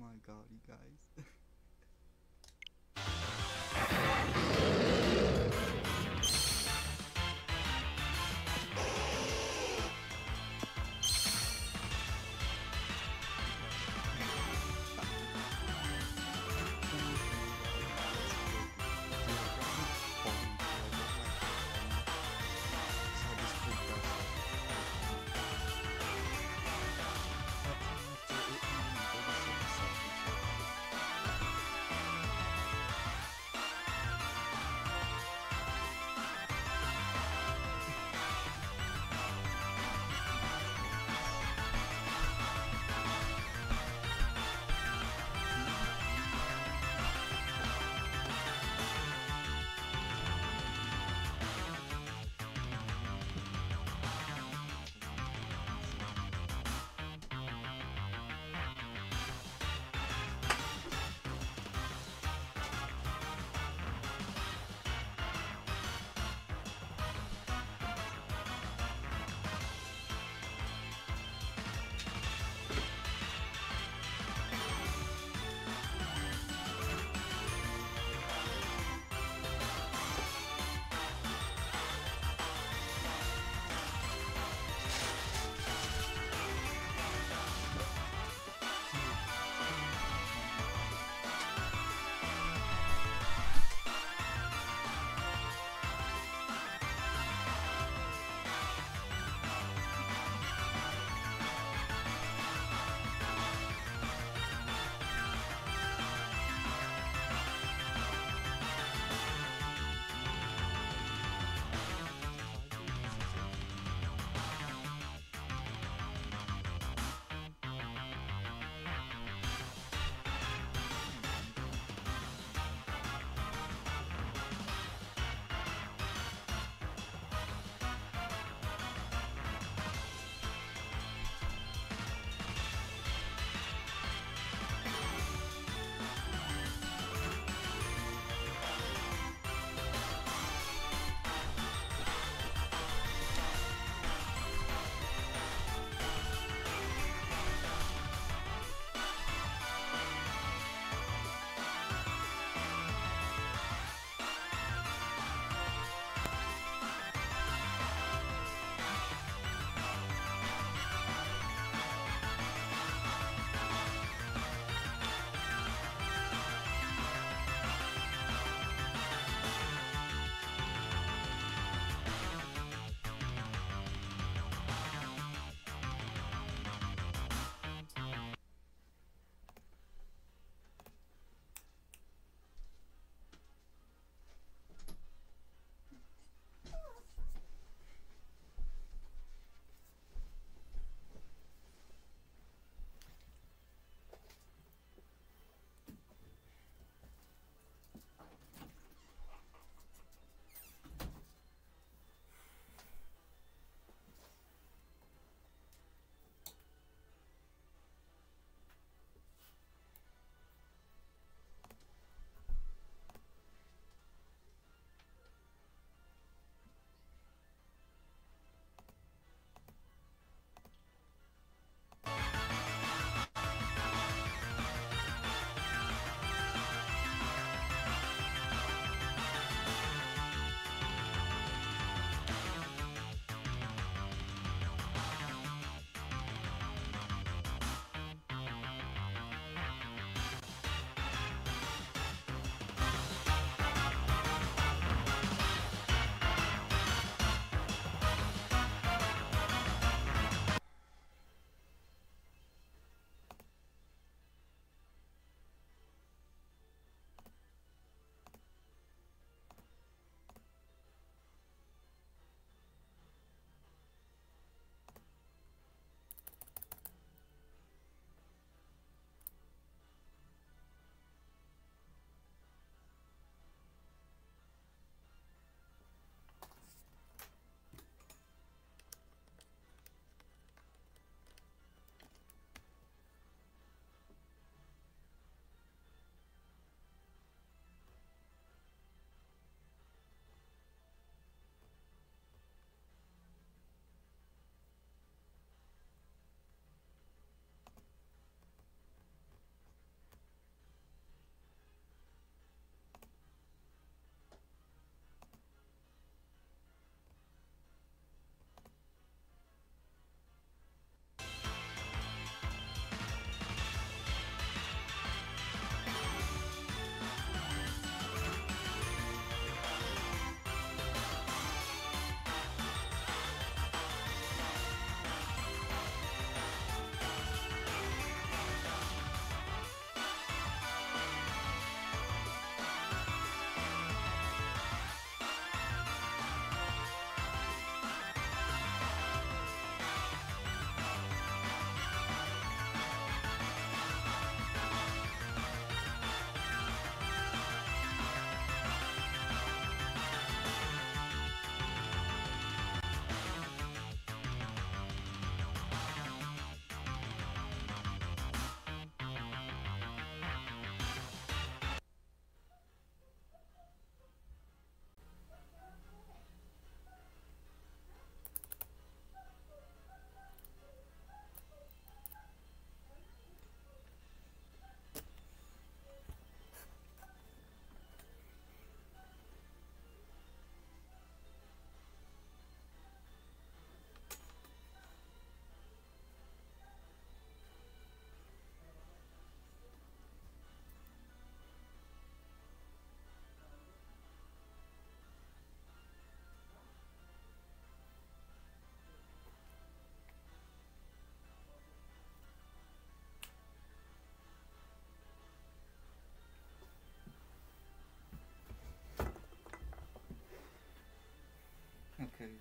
my god, you guys.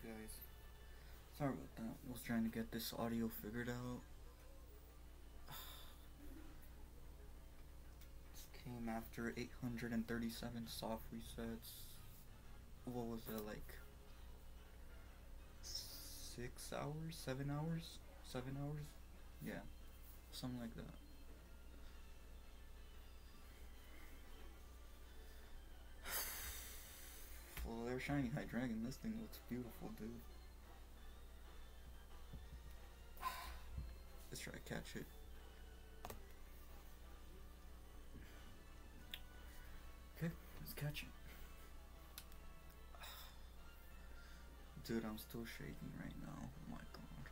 guys. Sorry about that. I was trying to get this audio figured out. This came after 837 soft resets. What was it, like? Six hours? Seven hours? Seven hours? Yeah. Something like that. Well, they're shiny Hydreigon. This thing looks beautiful, dude. Let's try to catch it. Okay, let's catch it. Dude, I'm still shaking right now. Oh my god.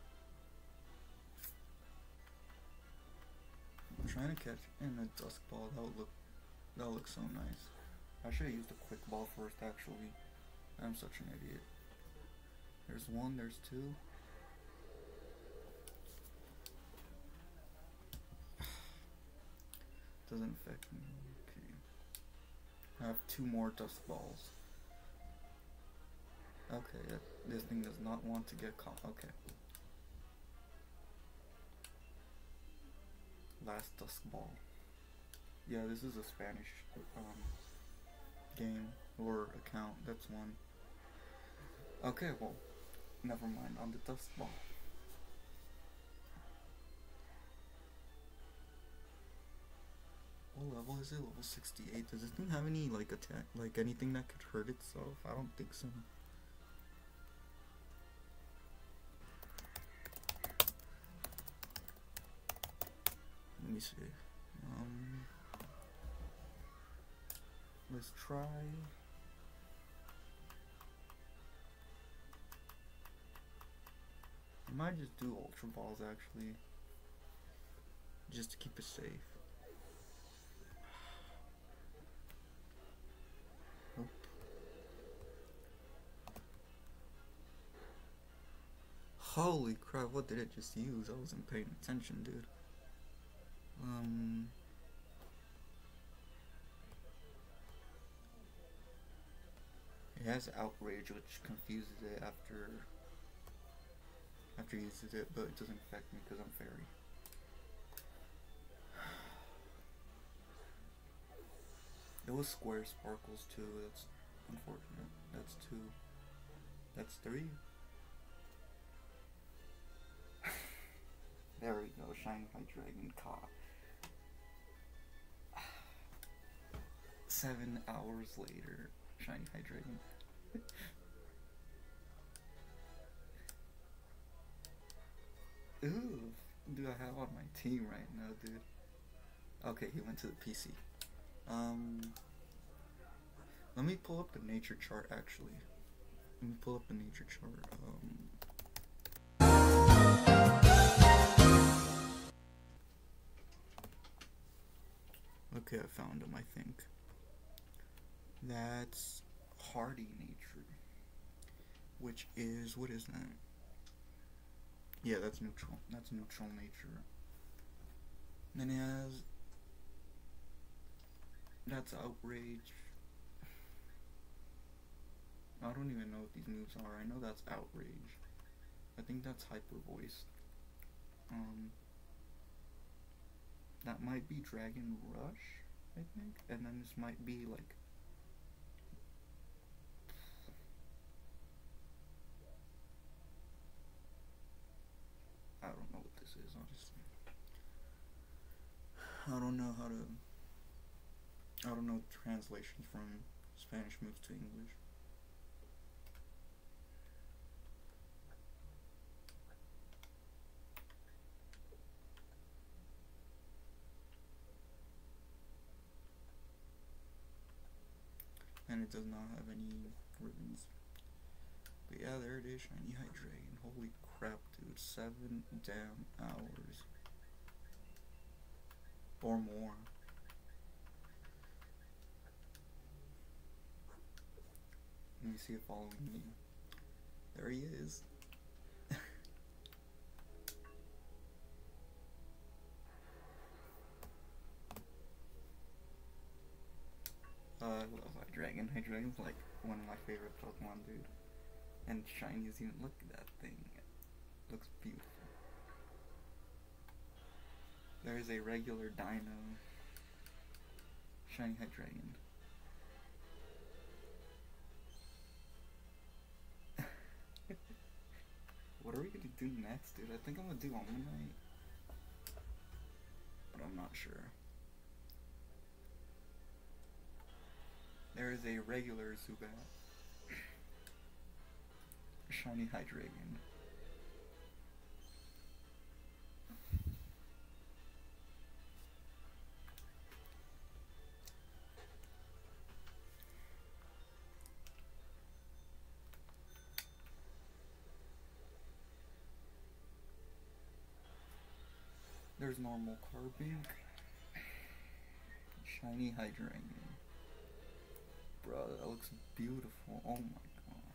I'm trying to catch in a dusk ball. That would look that would look so nice. I should have used a quick ball first actually. I'm such an idiot. There's one, there's two. Doesn't affect me. Okay. I have two more dusk balls. Okay, that- this thing does not want to get caught. Okay. Last dusk ball. Yeah, this is a Spanish um, game or account. That's one. Okay, well, never mind. On the dusk ball. What level is it? Level 68. Does this thing have any, like, attack, like, anything that could hurt itself? I don't think so. Let me see. Um, let's try. Might just do Ultra Balls actually. Just to keep it safe. Nope. Holy crap, what did it just use? I wasn't paying attention, dude. Um. It has outrage, which confuses it after after he uses it, but it doesn't affect me because I'm fairy. It was square sparkles too. That's unfortunate. That's two. That's three. there we go. Shiny Hydreigon caught. Seven hours later, shiny Hydreigon. do I have on my team right now, dude? Okay, he went to the PC. Um, let me pull up the nature chart actually. Let me pull up the nature chart. Um, okay, I found him. I think that's hardy nature, which is what is that? Yeah, that's neutral. That's neutral nature. Then it has that's outrage. I don't even know what these moves are. I know that's outrage. I think that's hyper voice. Um that might be Dragon Rush, I think. And then this might be like I don't know what this is, honestly. I don't know how to. I don't know translations from Spanish moves to English. And it does not have any ribbons. But yeah, there it is, shiny Hydreigon. Holy crap, dude. Seven damn hours. Or more. Let me see it following me. There he is. uh, I love my Hydreigon. Hydreigon's like one of my favorite Pokemon, dude. And shiny is even look at that thing. It looks beautiful. There is a regular Deino. Shiny Hydreigon. what are we gonna do next, dude? I think I'm gonna do Omanyte. But I'm not sure. There is a regular Zubat. Shiny Hydreigon. There's normal Carbink. Shiny Hydreigon. Bro, that looks beautiful. Oh my god.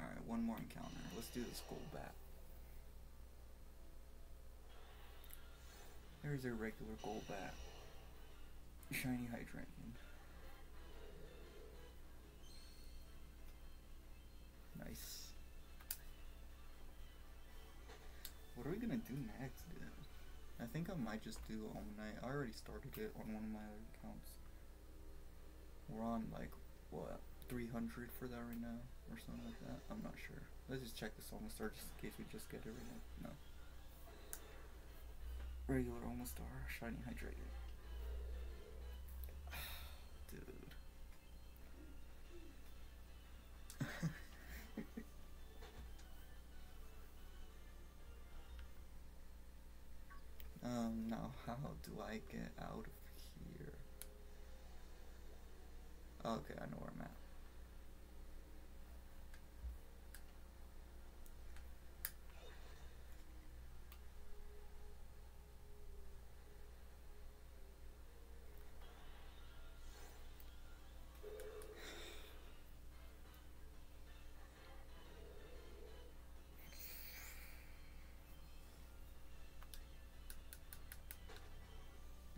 Alright, one more encounter. Let's do this gold bat. There's a regular Golbat. Shiny Hydreigon. Do next, dude? I think I might just do Omanyte. I already started it on one of my other accounts. We're on like, what, 300 for that right now? Or something like that? I'm not sure. Let's just check this Omastar just in case we just get it right now. No. Regular Omastar, Shiny Hydrated. How do I get out of here? Okay, I know where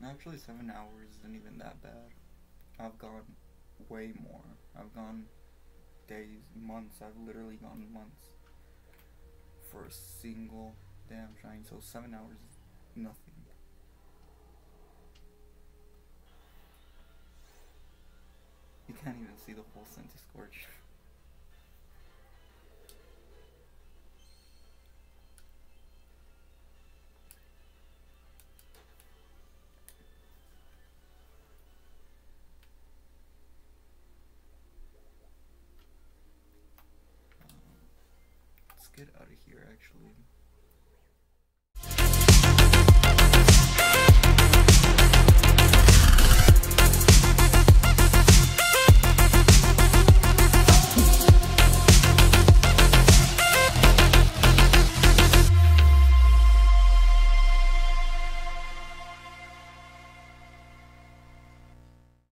Actually, seven hours isn't even that bad. I've gone way more. I've gone days, months. I've literally gone months for a single damn shine. So seven hours is nothing. You can't even see the whole Scorch. Get out of here actually.